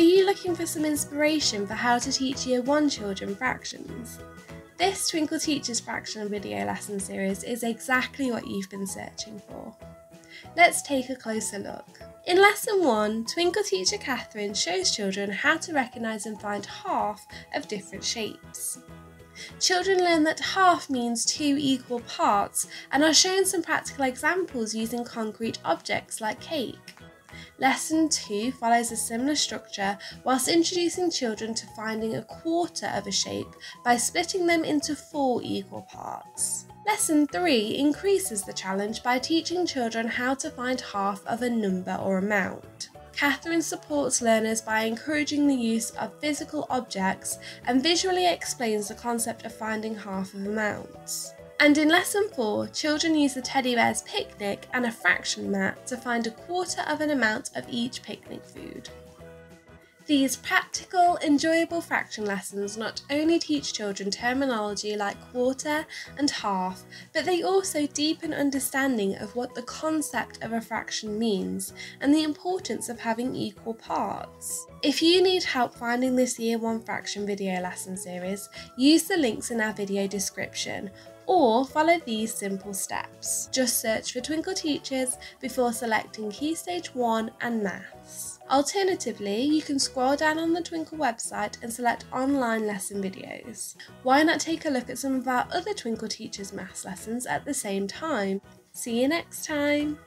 Are you looking for some inspiration for how to teach Year 1 children fractions? This Twinkl Teaches Fraction video lesson series is exactly what you've been searching for. Let's take a closer look. In lesson 1, Twinkl teacher Catherine shows children how to recognise and find half of different shapes. Children learn that half means two equal parts and are shown some practical examples using concrete objects like cake. Lesson 2 follows a similar structure whilst introducing children to finding a quarter of a shape by splitting them into four equal parts. Lesson 3 increases the challenge by teaching children how to find half of a number or amount. Catherine supports learners by encouraging the use of physical objects and visually explains the concept of finding half of amounts. And in lesson 4, children use the teddy bear's picnic and a fraction mat to find a quarter of an amount of each picnic food. These practical, enjoyable fraction lessons not only teach children terminology like quarter and half, but they also deepen understanding of what the concept of a fraction means and the importance of having equal parts. If you need help finding this Year 1 fraction video lesson series, use the links in our video description or follow these simple steps. Just search for Twinkl Teaches before selecting Key Stage 1 and Maths. Alternatively, you can scroll down on the Twinkl website and select online lesson videos. Why not take a look at some of our other Twinkl Teaches maths lessons at the same time? See you next time!